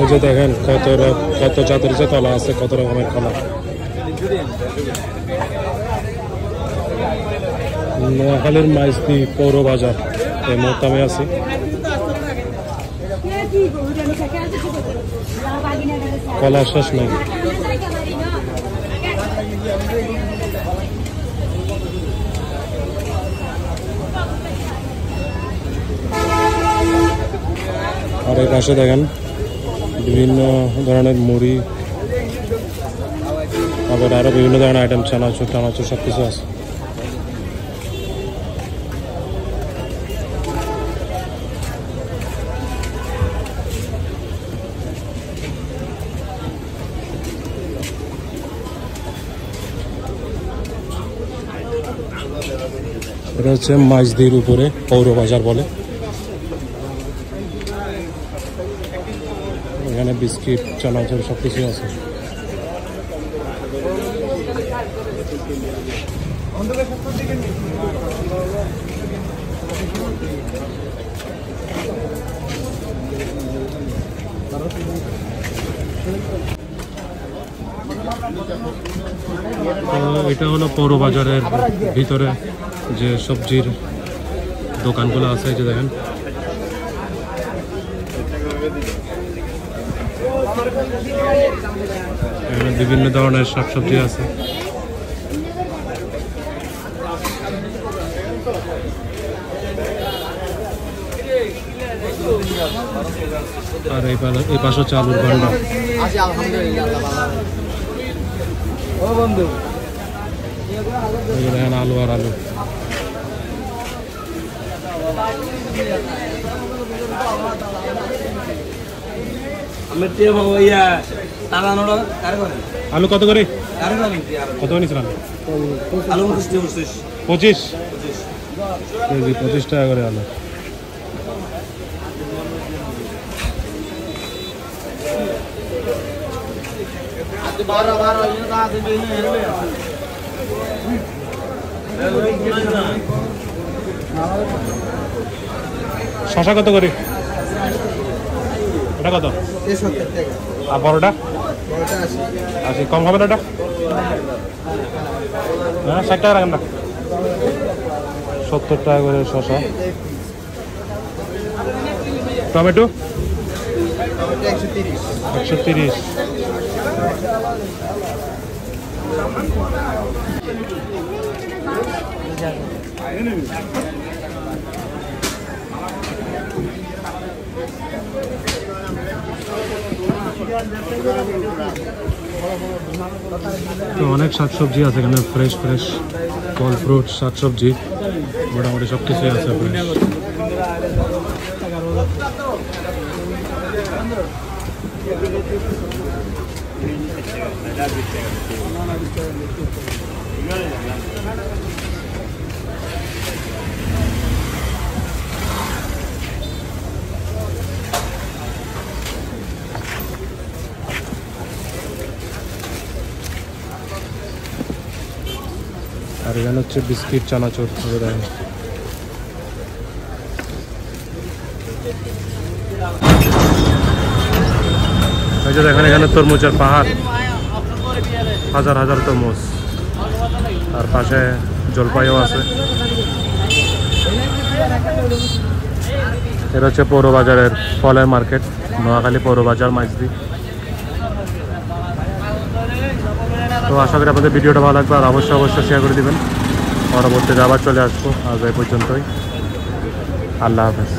ওই যে দেখেন কত কত জাতের যে কলা আছে, কত রকমের কলা নোয়াখালীর মাইজদি পৌর বাজার, এই মুহূর্তে আমি আছি। কলা শেষ নাই। আর এই পাশে দেখেন বিভিন্ন ধরনের মুড়ি, তারপরে আরও বিভিন্ন ধরনের আইটেম চানাচুর, টানাচুর সব কিছু আছে। এটা হচ্ছে মাঝদির উপরে পৌর বাজার বলে। এখানে বিস্কিট, চানাচুর সব কিছু আছে এটা হলো পৌর বাজারের ভিতরে যে সবজির দোকানগুলো আছে যে দেখেন। এখানে বিভিন্ন ধরনের শাকসবজি আছে। আর এই পাশে হচ্ছে আলুর যে দেখেন আলু আর আলু। আমি টিয়া ইয়া কার আলু কত করে? কার করে কত নিয়েছিলাম আলু? পঁচিশ কেজি পঁচিশ টাকা করে আলু। বারো বারো শশা কত করে? এটা কত? আর বড়টা? ওটা আছে আচ্ছা কম হবে না এটা? হ্যাঁ ষাট টাকা রাখেন না। সত্তর টাকা করে শশা টমেটো? ওটা একশো তিরিশ একশো তিরিশ। তো অনেক শাকসবজি আছে এখানে ফ্রেশ ফ্রেশ ফল ফ্রুট শাকসবজি। মোটামুটি সব কিছুই আছে ফ্রেশ আর এখানে হচ্ছে বিস্কিট, চানাচুর দেখেন। এই যে দেখেন এখানে তরমুজের পাহাড়। হাজার হাজার তরমুজ। আর পাশে জলপাইও আছে। এটা হচ্ছে পৌর বাজারের ফলের মার্কেট, নোয়াখালী পৌর বাজার মাইজদি। তো আশা করি আপনাদের ভিডিওটা ভালো লাগবে, আর অবশ্যই অবশ্যই শেয়ার করে দেবেন। পরবর্তীতে আবার চলে আসব, আজ এই পর্যন্তই। আল্লাহ হাফেজ।